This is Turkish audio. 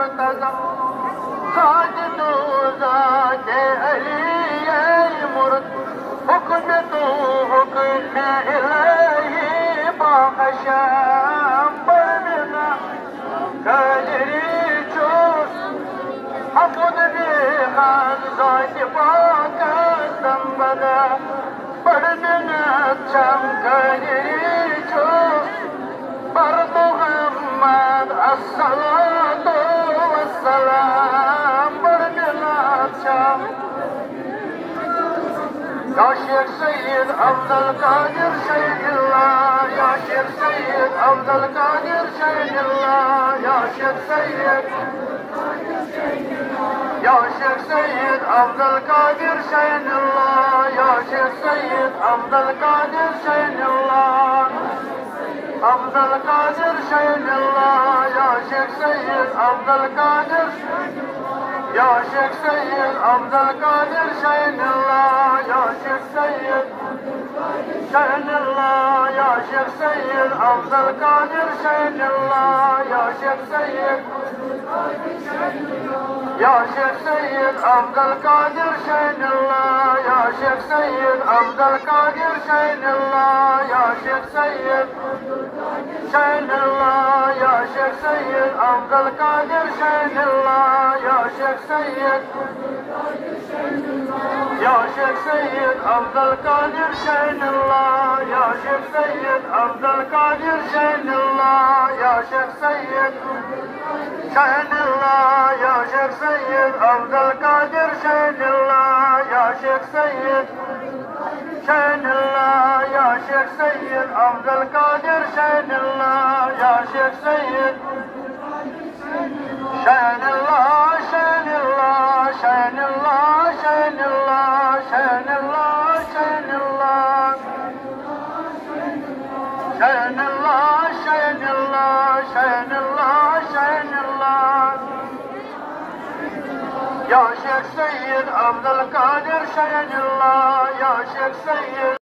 सज तो हली मूर्त हुक न तुक नंबा गजरी जो मार सज पा कम पढ़ंदम घर जो Yaşir Seyyid Abdel Kadir Seyyidullah Yaşir Seyyid Abdel Kadir Seyyidullah Yaşir Seyyid Yaşir Seyyid Abdel Kadir Seyyidullah Yaşir Seyyid Abdel Kadir Seyyidullah Abdel Kadir Seyyidullah Yaşir Seyyid Abdel Kadir Seyyidullah ya Şeyh Seyyid Abdülkadir Şeyhullah Ya Şeyh Seyyid Şeyhullah Ya Şeyh Seyyid Abdülkadir Şeyhullah Ya Şeyh Seyyid Ya Şeyh Seyyid Abdülkadir Şeyhullah Ya Şeyh Seyyid Abdülkadir Şeyhullah Ya Şeyh Seyyid Şeyhullah Ya Şeyh Seyyid Abdülkadir Şeyhullah Yaşar Seyyid Yaşar Seyyid Abdülkadir Zeynullah Yaşar Seyyid Abdülkadir Zeynullah Yaşar Seyyid Zeynullah Yaşar Seyyid Abdülkadir Zeynullah Yaşar Seyyid Zeynullah Yaşar Seyyid Abdülkadir Zeynullah Yaşar Seyyid Sönüllah, sönüllah Sönüllah, sönüllah Sönüllah, sönüllah Ya Şeyh Seyyid Abdülkadir Sönüllah Ya Şeyh Seyyid